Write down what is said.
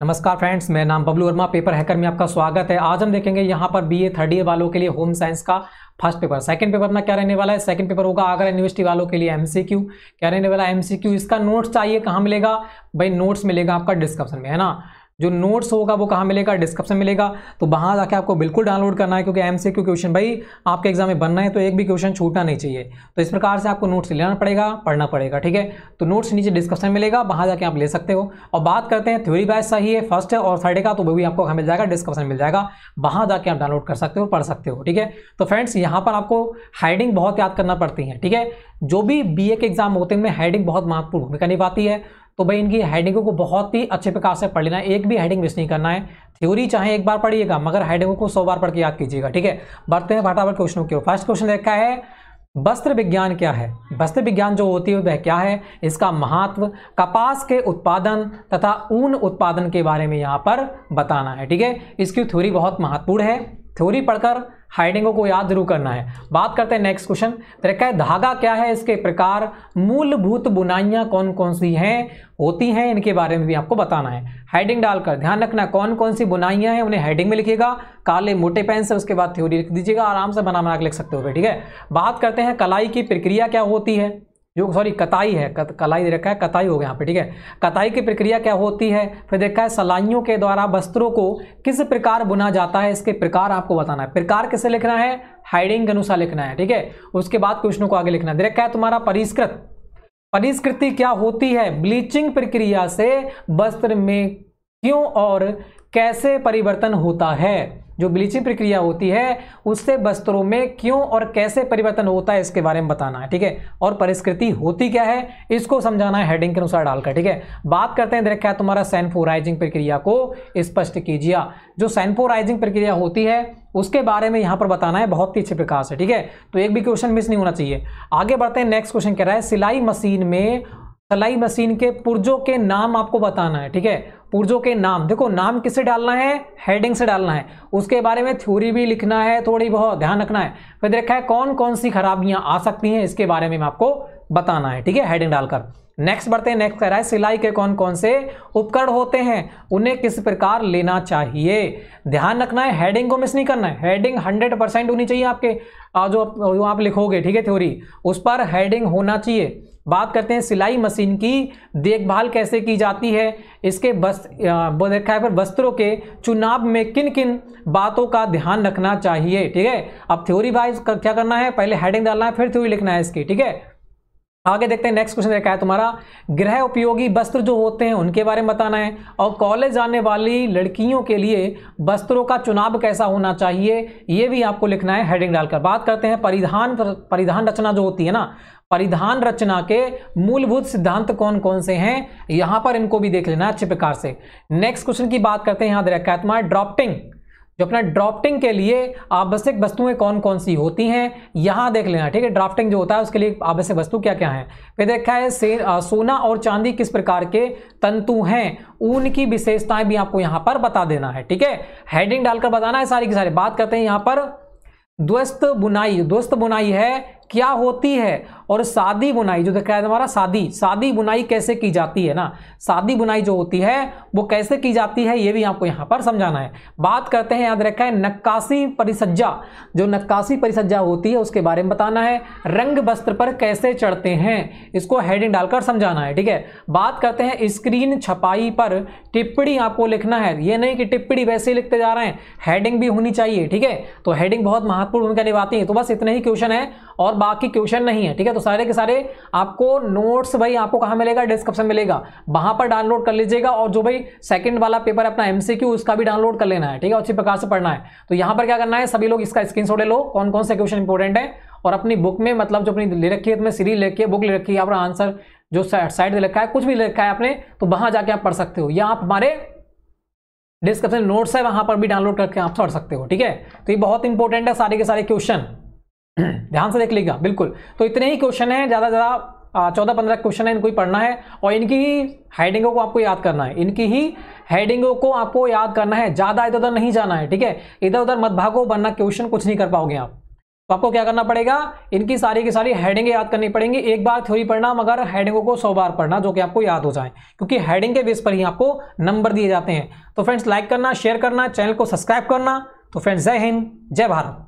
नमस्कार फ्रेंड्स मैं नाम बबलू वर्मा, पेपर हैकर में आपका स्वागत है। आज हम देखेंगे यहाँ पर बीए थर्ड ईयर वालों के लिए होम साइंस का फ़र्स्ट पेपर सेकंड पेपर अपना क्या रहने वाला है? सेकंड पेपर होगा आगरा यूनिवर्सिटी वालों के लिए एमसीक्यू क्या रहने वाला है एमसीक्यू इसका नोट्स चाहिए कहाँ मिलेगा? भाई नोट्स मिलेगा आपका डिस्क्रिप्शन में, है ना? जो नोट्स होगा वो कहाँ मिलेगा? डिस्क्रिप्शन मिलेगा। तो वहाँ जाके आपको बिल्कुल डाउनलोड करना है क्योंकि एम सी क्वेश्चन भाई, आपके एग्ज़ाम में बनना है तो एक भी क्वेश्चन छूटना नहीं चाहिए। तो इस प्रकार से आपको नोट्स लेना पड़ेगा, पढ़ना पड़ेगा, ठीक है? तो नोट्स नीचे डिस्क्रिप्शन मिलेगा, वहाँ जाके आप ले सकते हो। और बात करते हैं थ्योरी बैच सही है फ़र्स्ट और थर्ड का तो वो भी आपको कहाँ मिल जाएगा डिस्क्रिप्शन मिल जाएगा। वहाँ जाके आप डाउनलोड कर सकते हो, पढ़ सकते हो, ठीक है? तो फ्रेंड्स यहाँ पर आपको हाइडिंग बहुत याद करना पड़ती है, ठीक है? जो भी बीए के एग्ज़ाम होते हैं, उनमें हेडिंग बहुत महत्वपूर्ण भूमिका निभाती है। तो भाई इनकी हेडिंगों को बहुत ही अच्छे प्रकार से पढ़ लेना है। एक भी हेडिंग मिस नहीं करना है। थ्योरी चाहे एक बार पढ़िएगा, मगर हेडिंगों को सौ बार पढ़ के याद कीजिएगा, ठीक है? बढ़ते हैं फटाफट क्वेश्चनों की फ़र्स्ट क्वेश्चन देखा है, वस्त्र विज्ञान क्या है? वस्त्र विज्ञान जो होती है, वह क्या है? इसका महत्व, कपास के उत्पादन तथा ऊन उत्पादन के बारे में यहाँ पर बताना है, ठीक है? इसकी थ्योरी बहुत महत्वपूर्ण है। थ्योरी पढ़कर हाइडिंगों को याद ज़रूर करना है। बात करते हैं नेक्स्ट क्वेश्चन तरीका है धागा क्या है? इसके प्रकार मूलभूत बुनाइयाँ कौन कौन सी हैं? होती हैं, इनके बारे में भी आपको बताना है। हेडिंग डालकर ध्यान रखना कौन कौन सी बुनाइयाँ हैं? उन्हें हेडिंग में लिखिएगा। काले मोटे पेन से उसके बाद थ्योरी लिख दीजिएगा। आराम से बना बना के लिख सकते हो ठीक है? बात करते हैं, कलाई की प्रक्रिया क्या होती है? जो सॉरी कताई है कत, कलाई दे रखा है कताई हो गया यहाँ पे ठीक है? कताई की प्रक्रिया क्या होती है? फिर देखा है सलाइयों के द्वारा वस्त्रों को किस प्रकार बुना जाता है इसके प्रकार आपको बताना है। प्रकार किसे लिखना है? हाइडिंग के अनुसार लिखना है ठीक है? उसके बाद क्वेश्चनों को आगे लिखना है। देखा है तुम्हारा परिष्कृत। परिष्कृति क्या होती है? ब्लीचिंग प्रक्रिया से वस्त्र में क्यों और कैसे परिवर्तन होता है? जो ब्लीचिंग प्रक्रिया होती है, उससे वस्त्रों में क्यों और कैसे परिवर्तन होता है, इसके बारे में बताना है, ठीक है? और परिस्कृति होती क्या है, इसको समझाना है हेडिंग के अनुसार डालकर, ठीक है? बात करते हैं, देखा है तुम्हारा सैनफोराइजिंग प्रक्रिया को स्पष्ट कीजिए। जो सैनफोराइजिंग प्रक्रिया होती है, उसके बारे में यहाँ पर बताना है, बहुत ही अच्छे प्रकार से, ठीक है? तो एक भी क्वेश्चन मिस नहीं होना चाहिए। आगे बढ़ते हैं नेक्स्ट क्वेश्चन कह रहा है, सिलाई मशीन में सिलाई मशीन के पुर्जों के नाम आपको बताना है, ठीक है? पुर्जों के नाम, देखो, नाम किससे डालना है? हेडिंग से डालना है। उसके बारे में थ्योरी भी लिखना है, थोड़ी बहुत ध्यान रखना है। फिर देखा है कौन कौन सी खराबियाँ आ सकती हैं, इसके बारे में आपको बताना है, ठीक है? हेडिंग डालकर। नेक्स्ट बढ़ते हैं नेक्स्ट कह रहा है, सिलाई के कौन कौन से उपकरण होते हैं? उन्हें किस प्रकार लेना चाहिए? ध्यान रखना है हेडिंग को मिस नहीं करना है। हेडिंग हंड्रेड परसेंट होनी चाहिए आपके। जो आप लिखोगे, ठीक है थ्योरी उस पर हेडिंग होना चाहिए। बात करते हैं सिलाई मशीन की। देखभाल कैसे की जाती है? इसके बस देखा है पर वस्त्रों के चुनाव में किन किन बातों का ध्यान रखना चाहिए? ठीक है? अब थ्योरी वाइज क्या करना है? पहले हेडिंग डालना है, फिर थ्योरी लिखना है इसकी, ठीक है? आगे देखते हैं नेक्स्ट क्वेश्चन देखा है तुम्हारा। गृह उपयोगी वस्त्र जो होते हैं, उनके बारे में बताना है। और कॉलेज जाने वाली लड़कियों के लिए वस्त्रों का चुनाव कैसा होना चाहिए, ये भी आपको लिखना है हेडिंग डालकर। बात करते हैं, परिधान परिधान रचना जो होती है ना, परिधान रचना के मूलभूत सिद्धांत कौन कौन से हैं, यहाँ पर इनको भी देख लेना अच्छे प्रकार से। नेक्स्ट क्वेश्चन की बात करते हैं, यहाँ देखा है तुम्हारा ड्रॉप्टिंग जो अपना ड्राफ्टिंग के लिए आवश्यक वस्तुएँ कौन कौन सी होती हैं यहाँ देख लेना ठीक है? ड्राफ्टिंग जो होता है उसके लिए आवश्यक वस्तु क्या क्या है? फिर देखा है से, आ, सोना और चांदी किस प्रकार के तंतु हैं? उनकी विशेषताएँ भी आपको यहाँ पर बता देना है ठीक है? हेडिंग डालकर बताना है सारी की सारी। बात करते हैं यहाँ पर द्वस्त बुनाई द्वस्त बुनाई है क्या होती है? और सादी बुनाई, जो देखा है हमारा शादी शादी बुनाई कैसे की जाती है ना? शादी बुनाई जो होती है, वो कैसे की जाती है, ये भी आपको यहाँ पर समझाना है। बात करते हैं, याद रखा है नक्काशी परिसज्जा। जो नक्काशी परिसज्जा होती है, उसके बारे में बताना है। रंग वस्त्र पर कैसे चढ़ते हैं, इसको हेडिंग डालकर समझाना है, ठीक है? बात करते हैं स्क्रीन छपाई पर टिप्पणी आपको लिखना है। ये नहीं कि टिप्पणी वैसे ही लिखते जा रहे हैं हेडिंग भी होनी चाहिए, ठीक है? तो हेडिंग बहुत महत्वपूर्ण भूमिका निभाती है तो बस इतने ही क्वेश्चन है, और बाकी क्वेश्चन नहीं है, ठीक है? तो सारे के सारे आपको नोट्स भाई, आपको कहाँ मिलेगा? डिस्क्रिप्शन मिलेगा। वहाँ पर डाउनलोड कर लीजिएगा और जो भाई सेकंड वाला पेपर अपना एमसीक्यू उसका भी डाउनलोड कर लेना है, ठीक है? अच्छी प्रकार से पढ़ना है। तो यहाँ पर क्या करना है? सभी लोग इसका स्क्रीन ले लो। कौन कौन से क्वेश्चन इंपॉर्टेंट है? और अपनी बुक में मतलब जो अपनी ले रखी है तुम्हें सीरीज़ लेके बुक ले रखी है अपना आंसर जो साइड में लिखा है, कुछ भी लिखा है आपने तो वहाँ जाके आप पढ़ सकते हो। या आप हमारे डिस्क्रिप्शन नोट्स है, वहाँ पर भी डाउनलोड करके आप पढ़ सकते हो, ठीक है? तो ये बहुत इंपॉर्टेंट है सारे के सारे क्वेश्चन ध्यान से देख लीजिएगा, बिल्कुल। तो इतने ही क्वेश्चन है, ज़्यादा ज़्यादा चौदह पंद्रह क्वेश्चन है, इनको ही पढ़ना है और इनकी ही हेडिंगों को आपको याद करना है। इनकी ही हेडिंगों को आपको याद करना है, ज़्यादा इधर उधर नहीं जाना है, ठीक है? इधर उधर मत भागो, वरना क्वेश्चन कुछ नहीं कर पाओगे आप। तो आपको क्या करना पड़ेगा? इनकी सारी की सारी हेडिंग याद करनी पड़ेंगी। एक बार थ्योरी पढ़ना, मगर हेडिंगों को सौ बार पढ़ना, जो कि आपको याद हो जाए, क्योंकि हेडिंग के बेस पर ही आपको नंबर दिए जाते हैं। तो फ्रेंड्स लाइक करना शेयर करना चैनल को सब्सक्राइब करना। तो फ्रेंड्स जय हिंद, जय भारत।